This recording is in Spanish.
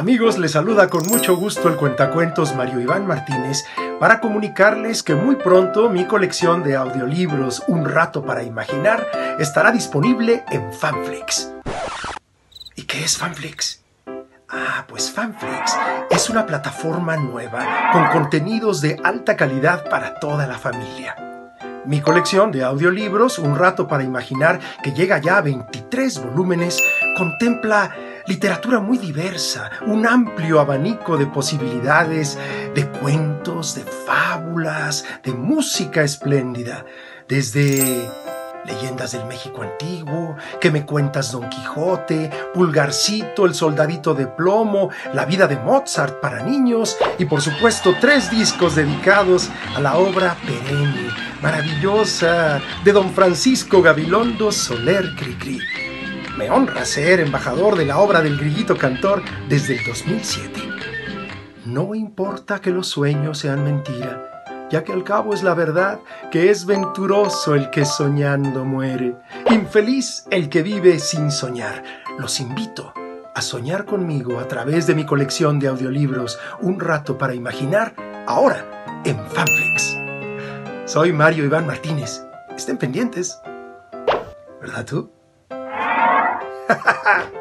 Amigos, les saluda con mucho gusto el cuentacuentos Mario Iván Martínez para comunicarles que muy pronto mi colección de audiolibros Un rato para imaginar estará disponible en Fanflix. ¿Y qué es Fanflix? Ah, pues Fanflix es una plataforma nueva con contenidos de alta calidad para toda la familia. Mi colección de audiolibros, Un rato para imaginar, que llega ya a 23 volúmenes, contempla literatura muy diversa, un amplio abanico de posibilidades, de cuentos, de fábulas, de música espléndida, desde leyendas del México antiguo, que me cuentas Don Quijote, Pulgarcito, el soldadito de plomo, la vida de Mozart para niños y por supuesto tres discos dedicados a la obra perenne, maravillosa, de Don Francisco Gabilondo Soler Cricri. Me honra ser embajador de la obra del grillito cantor desde el 2007. No importa que los sueños sean mentira, ya que al cabo es la verdad que es venturoso el que soñando muere, infeliz el que vive sin soñar. Los invito a soñar conmigo a través de mi colección de audiolibros Un rato para imaginar, ahora en Fanflix. Soy Mario Iván Martínez. Estén pendientes. ¿Verdad tú?